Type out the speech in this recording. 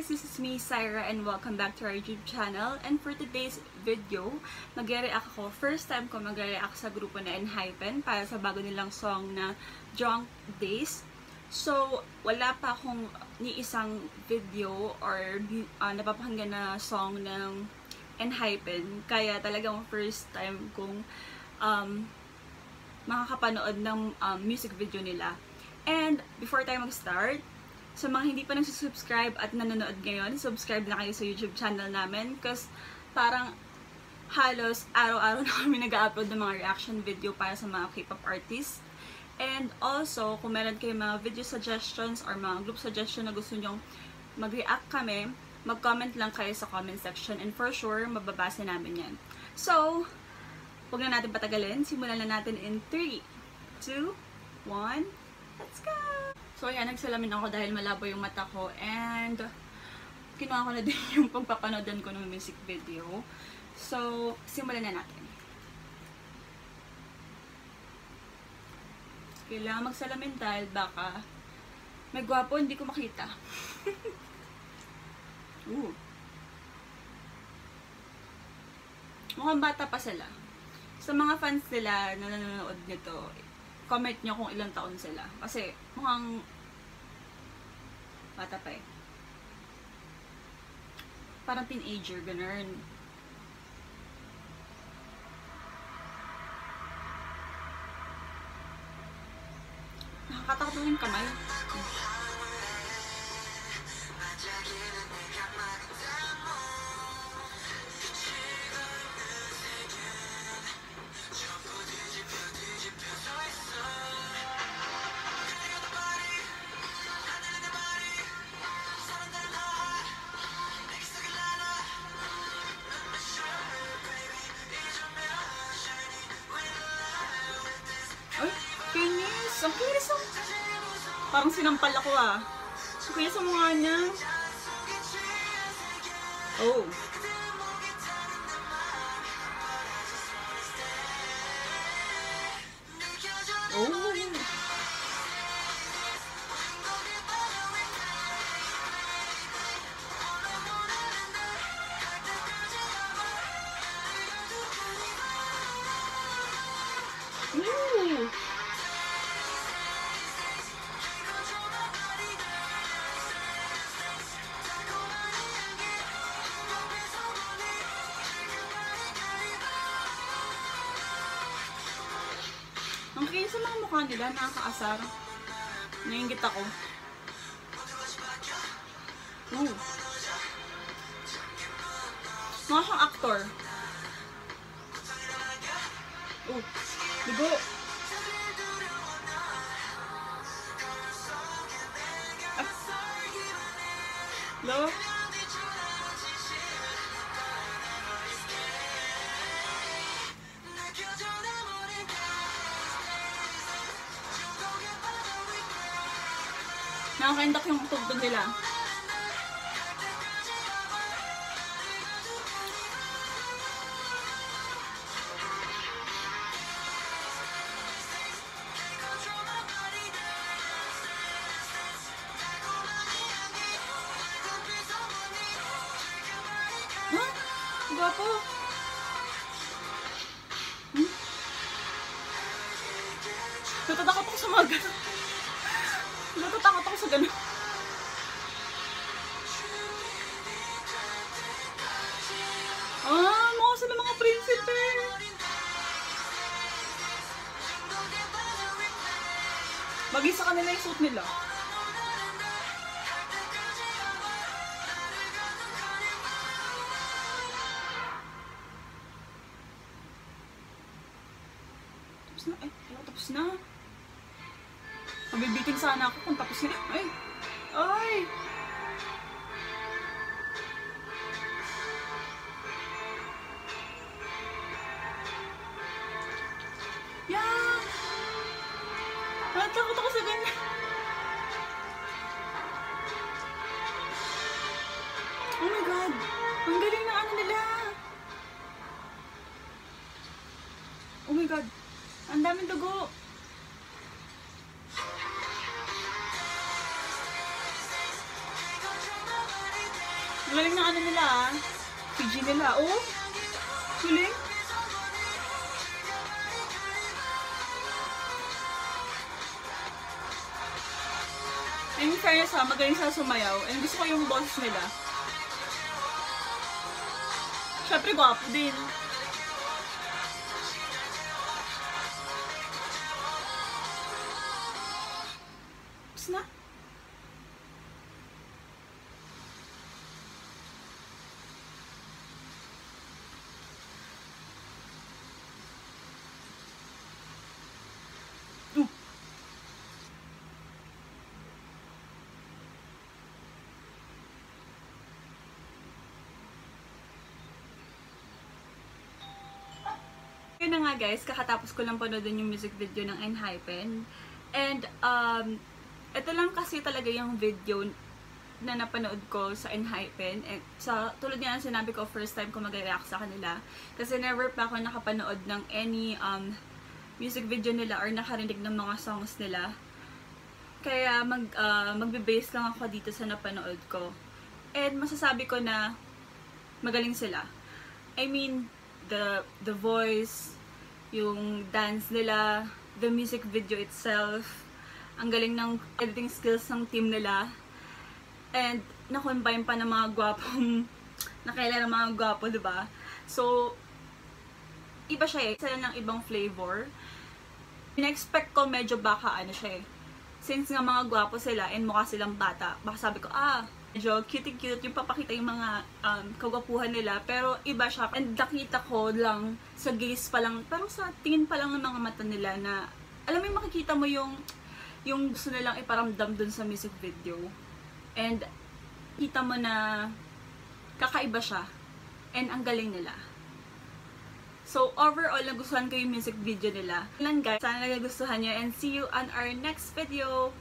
guys, this is me, Syra, and welcome back to our YouTube channel. And for today's video, mag-react ako. First time ko mag-react sa grupo na Enhypen para sa bago nilang song na Drunk Days. So, wala pa akong ni isang video or uh, napapakinggan na song ng Enhypen. Kaya talagang first time kong um, makakapanood ng um, music video nila. And before tayo mag-start, sa mga hindi pa nagsusubscribe at nanonood ngayon, subscribe na kayo sa YouTube channel namin because parang halos araw-araw na kami nag-upload ng mga reaction video para sa mga K-pop artists. And also, kung meron kayo mga video suggestions or mga group suggestion na gusto nyong mag-react kami, mag-comment lang kayo sa comment section and for sure, mababasa namin yan. So, huwag na natin patagalin. Simulan na natin in 3, 2, 1, let's go! So, ayan, nagsalamin ako dahil malabo yung mata ko. And, kinuha ko na din yung pagpapanodan ko ng music video. So, simulan na natin. Kailangan magsalamin dahil baka may gwapo, hindi ko makita. Ooh. Mukhang bata pa sila. Sa mga fans nila na nanonood nito, comment nyo kung ilang taon sila. Kasi mukhang bata pa eh. Parang teenager, ganun. Nakakatakot yung kamay. Ang kinis ang... Parang sinampal ako ah. Ang kinis ang mukha niya. Oh. Oh. Sa mga mukha nila, nakakaasar. Naingit ako. Ooh. Mga siyang actor. Oh, digo. Nakakaindak yung tugtog nila. Gwapo. Hmm? Natatakot ako sa mga. Natatakot ako sa ganun. Ah, mukha sila mga prinsipe. Bagay sa kanila yung suit nila. Tapos na. Ay, wala, tapos na. Mabibitin sana ako kung tapos na. Ay! Ay! Yeah! Natakot ako sa. Oh my God! Ang na ano nila! Oh my God! Ang daming dugo! Ano nila ah. PG nila. Oh! Galing! In fairness ha, magaling sa sumayaw. And gusto ko yung boses nila. Siyempre, gwapo din. Tapos na. Na nga guys, kakatapos ko lang panoodin yung music video ng Enhypen. And, um, ito lang kasi talaga yung video na napanood ko sa Enhypen. And sa, tulad nga ng sinabi ko, first time ko mag-react sa kanila. Kasi never pa ako nakapanood ng any um, music video nila or nakarinig ng mga songs nila. Kaya mag, uh, magbe-base lang ako dito sa napanood ko. And masasabi ko na magaling sila. I mean, the the voice, yung dance nila, the music video itself, ang galing ng editing skills ng team nila. And na-combine pa ng mga gwapong nakailan ng mga gwapo, ba? So iba siya eh. Isa ng ibang flavor. In-expect ko medyo baka ano siya eh. Since nga mga gwapo sila and mukha silang bata, baka sabi ko, ah, medyo cute-cute yung papakita yung mga um, kagwapuhan nila. Pero iba siya. And nakita ko lang sa gaze pa lang, pero sa tingin pa lang ng mga mata nila na, alam mo yung makikita mo yung, yung gusto nilang iparamdam dun sa music video. And kita mo na kakaiba siya. And ang galing nila. So, overall, nagustuhan ko yung music video nila. Lang guys, sana nagustuhan nyo and see you on our next video.